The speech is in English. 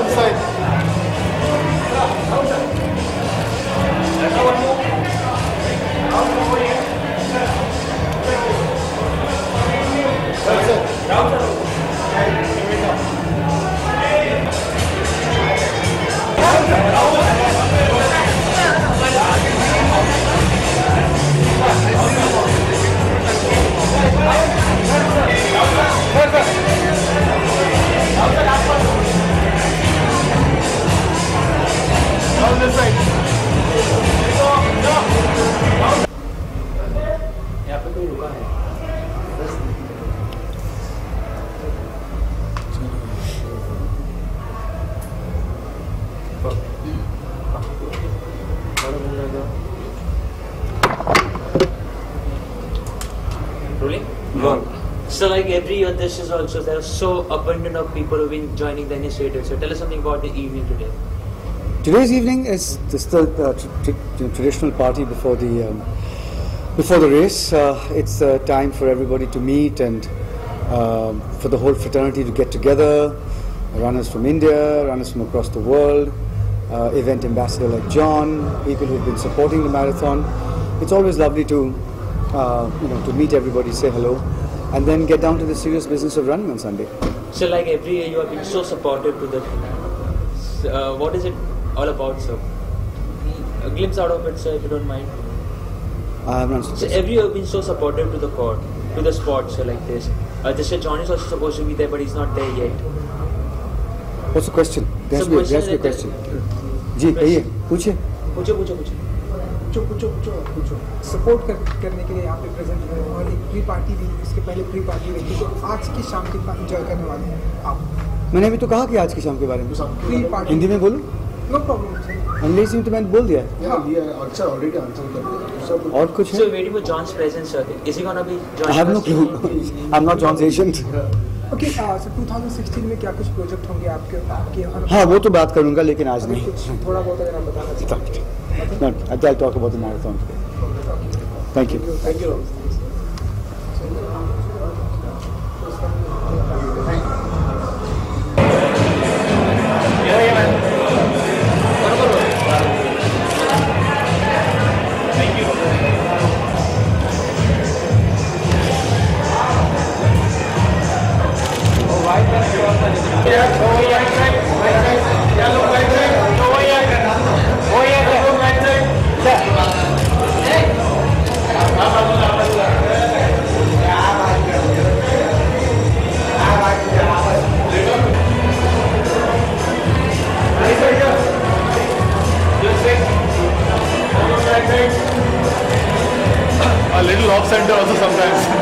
outside. down this side. So like every year this is also there are so abundant of people who've been joining the initiative. So tell us something about the evening today. Today's evening is the uh, tr- tr- traditional party before the um, before the race. Uh, it's a time for everybody to meet and um, for the whole fraternity to get together. Runners from India, runners from across the world, uh, event ambassador like John, people who've been supporting the marathon. It's always lovely to uh, you know to meet everybody, say hello, and then get down to the serious business of running on Sunday. So like every year you have been so supportive to the. Uh, what is it all about, sir? A glimpse out of it, sir, if you don't mind. I have run So every year you've been so supportive to the court, to the sport, so like this. Uh, this year John is also supposed to be there, but he's not there yet. What's the question? Has So to be, there question. जी कहिए पूछिए पूछो पूछो पूछो पूछो पूछो पूछो पूछो support कर, करने के लिए यहाँ पे प्रेजेंट हुए और एक प्री पार्टी भी इसके पहले प्री पार्टी रही थी तो आज की शाम कितना इंजॉय करने वाले हैं आप मैंने अभी तो कहा कि आज की शाम के बारे में प्री पार्टी हिंदी में बोलूँ नो प्रॉब्लम अंग्रेज़ी में तो मैंने बोल दिया। है। हाँ अच्छा ऑलरेडी आंसर कर दिया। सब और कुछ So है waiting for John's presence, sir. Is he gonna be I have no clue I am not John's agent okay sir 2016 में क्या कुछ प्रोजेक्ट होंगे आपके आपके और हाँ वो तो बात करूँगा लेकिन आज नहीं। थोड़ा बहुत अगर आप बताना चाहें Not, I'll talk about the marathon. Today. Thank you. Thank you A little off center also sometimes.